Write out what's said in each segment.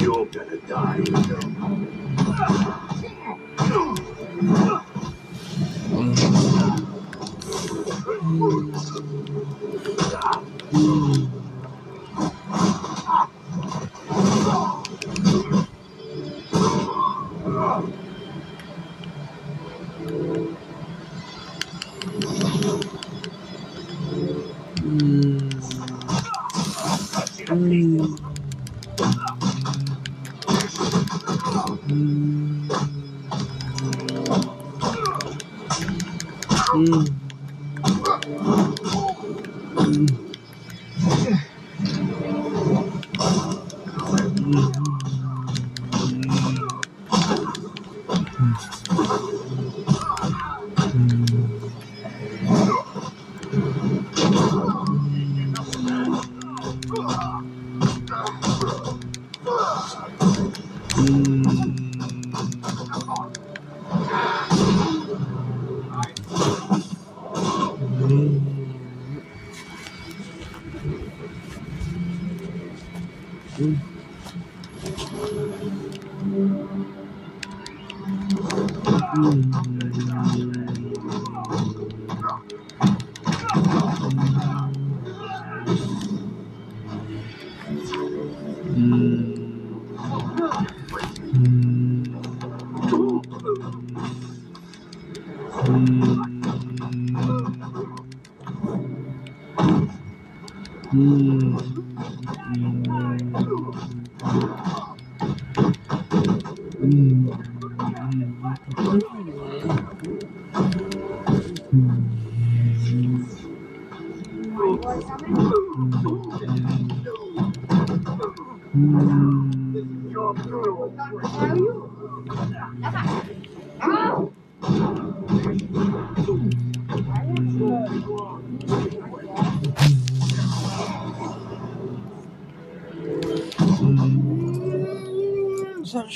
You're gonna die. Mm. Mm-hmm. Itu. Đó. Đó. Are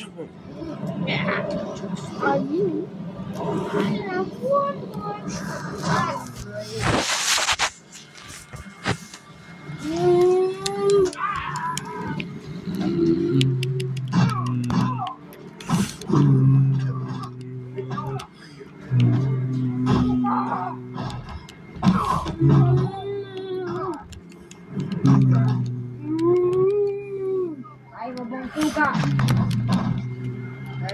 you? I have one more. Mm.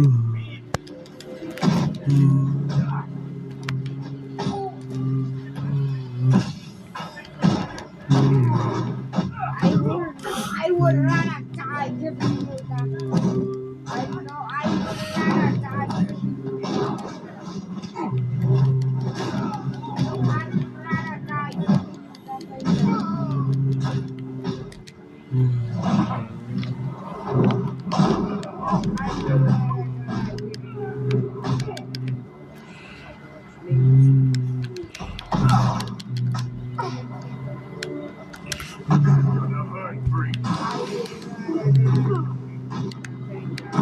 I would, I would rather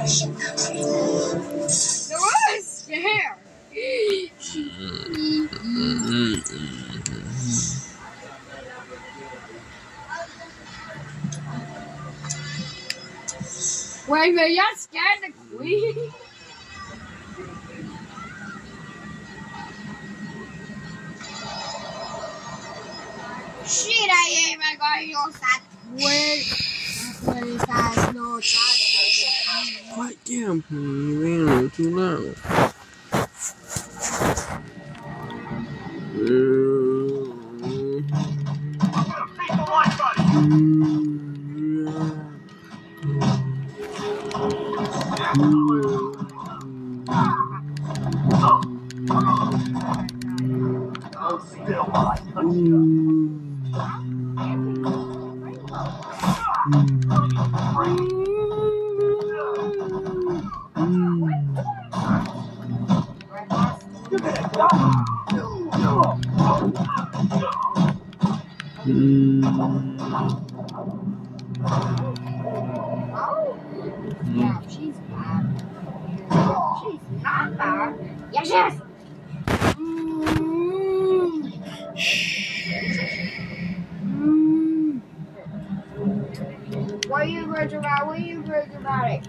Doris, your hair. Wait, but y'all scared the queen? Shit, I am. I got your sad. Wait, that's what he says, no child. Quiet down, a little too loud. What are you worried about? What are you worried about it?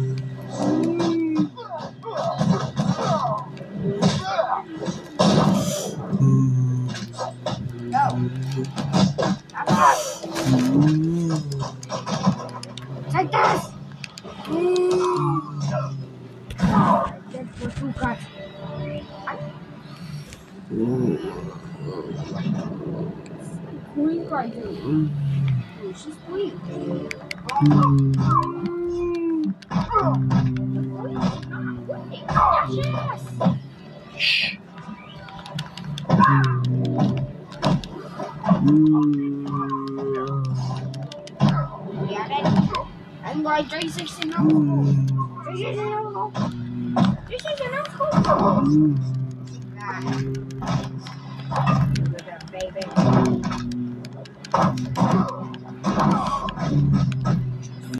Get bersukat. Queen right. Oh, she's queen. Yes, yes. I'm going 360 now. 360 now. 360 now. Look at baby.